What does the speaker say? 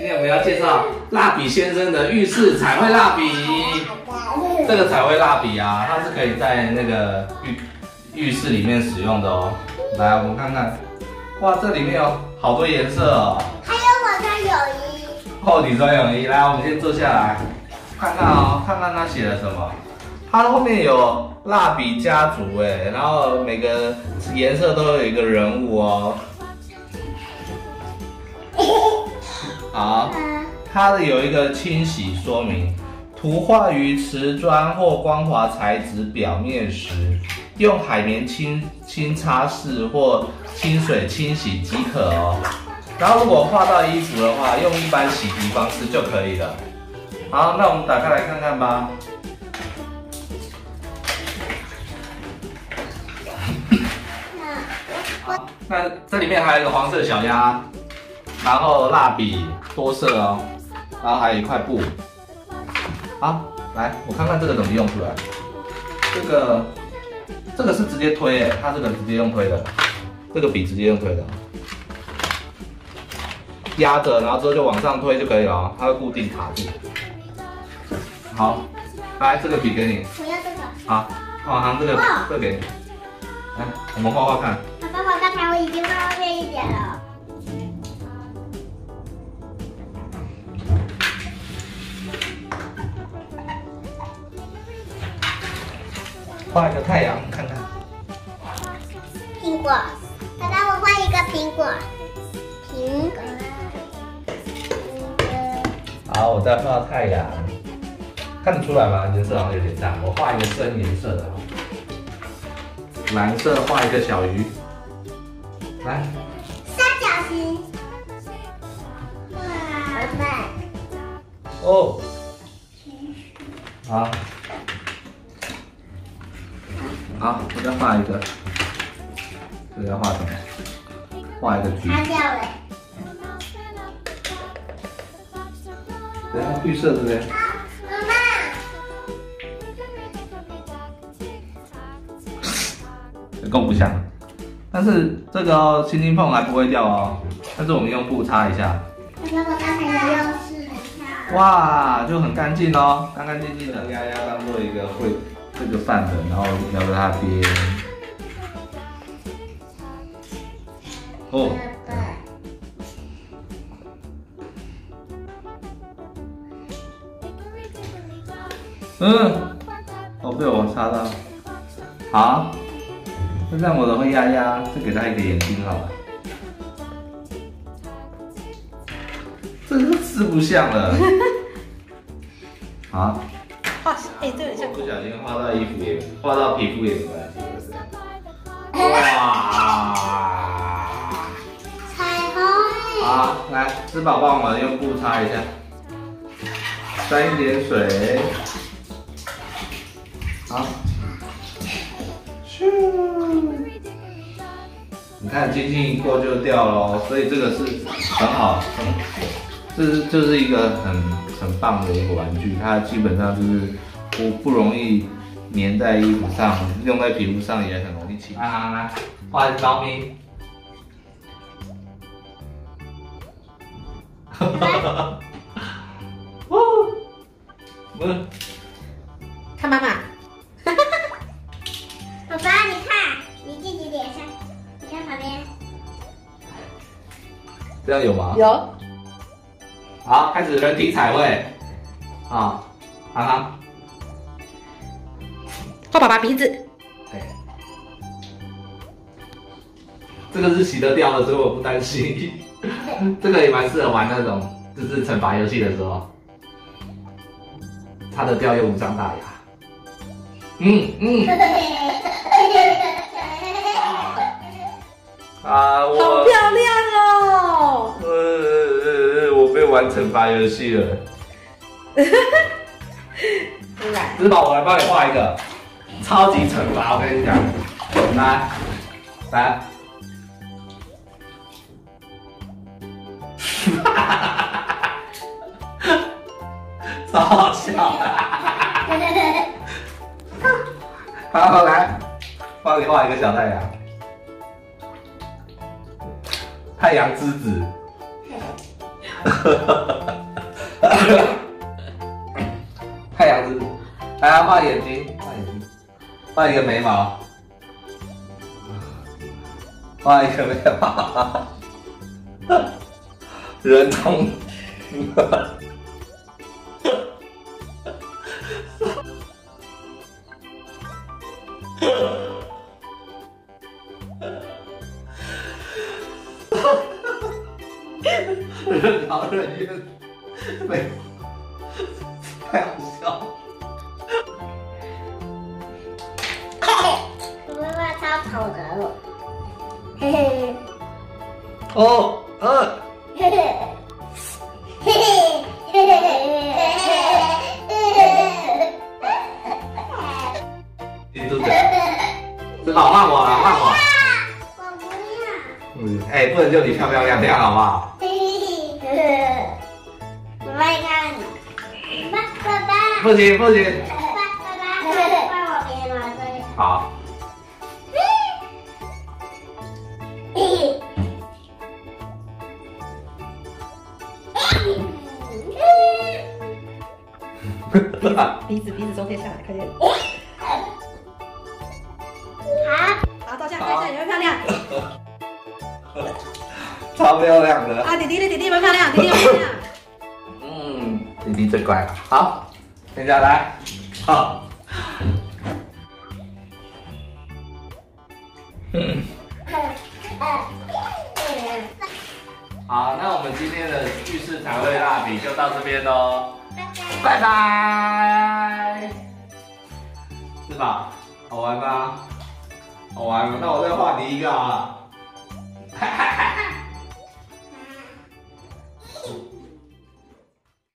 今天我们要介绍蜡笔先生的浴室彩绘蜡笔。这个彩绘蜡笔啊，它是可以在那个浴浴室里面使用的哦。来，我们看看，哇，这里面有好多颜色哦。还有我穿泳衣。厚底专泳衣，来，我们先坐下来看看哦，看看他写了什么。它后面有蜡笔家族哎，然后每个颜色都有一个人物哦。好，它的有一个清洗说明，涂画于瓷砖或光滑材质表面时，用海绵轻轻擦拭或清水清洗即可哦。然后如果画到衣服的话，用一般洗涤方式就可以了。好，那我们打开来看看吧。那这里面还有一个黄色小鸭。然后蜡笔多色哦，然后还有一块布。好，来我看看这个怎么用出来。这个这个是直接推诶，它这个直接用推的，这个笔直接用推的，压着，然后之后就往上推就可以了，它会固定卡住。好，来这个笔给你。我要这个。好，好，好，这个这个给你。来，我们画画看。爸爸，我刚才我已经画到这一点了。画一个太阳，看看。苹果，爸爸，我画一个苹果。苹果。好，我再画太阳，看得出来吗？颜色好像有点淡，我画一个深颜色的。蓝色画一个小鱼，来。三角形。哇，好美。哦。好。好，我再画一个，这个要画什么？画一个橘。擦掉了。等下绿色对不对？妈妈。更不像，但是这个轻轻碰还不会掉哦。但是我们用布擦一下。爸爸，我刚才有用试一下。哇，就很干净哦，干干净净的。丫丫当做一个会。这个范本，然后描在它边。哦。嗯。哦，被我擦到。好。就这样，我的会压压，再给他一个眼睛好了。这个吃不下了。好。画，哎，对，像不小心画到衣服也，画到皮肤也没关系，对不对？哇！彩虹。好，来，吃宝帮我们用布擦一下，沾一点水。好。咻！你看，轻轻一过就掉了，所以这个是很好，很，这是就是一个很。很棒的一个玩具，它基本上就是不不容易粘在衣服上，用在皮肤上也很容易清。来来来，画一只猫咪。哈哈哈哈哦，嗯，看妈妈。哈哈哈爸爸，你看，你自己脸上，你看旁边。这样有吗？有。好，开始人体彩绘，啊，哈哈，画爸爸鼻子，对，这个是洗得掉的，所以我不担心。这个也蛮适合玩那种，就是惩罚游戏的时候，擦得掉又无伤大雅。嗯嗯。惩罚游戏了，来，芝宝，我来帮你画一个。超级惩罚。我跟你讲，来，来，哈哈哈超好笑，好，来，帮你画一个小太阳，太阳之子。太阳之母，还要画眼睛，画眼睛，画一个眉毛，画一个眉毛，人工。任劳任怨，没，太好笑了。我妈妈超丑的，嘿嘿，哦，嗯，嘿嘿，嘿嘿，嘿嘿，嘿嘿，嘿嘿老慢我了，慢我。我不要。嗯，哎，不能就你漂漂亮亮，好不好？妈妈看，爸爸爸，不行不行，爸爸爸，换我别拿这个。好。鼻子鼻子中间下来，快点。漂亮的。啊，弟弟的弟弟有没有漂亮？弟弟有没有漂亮？嗯，弟弟最乖了。好，停下来。好。嗯，好，那我们今天的浴室彩绘蜡笔就到这边喽，拜拜。是吧？好玩吗？好玩吗？那我再画你一个好了。哈哈哈。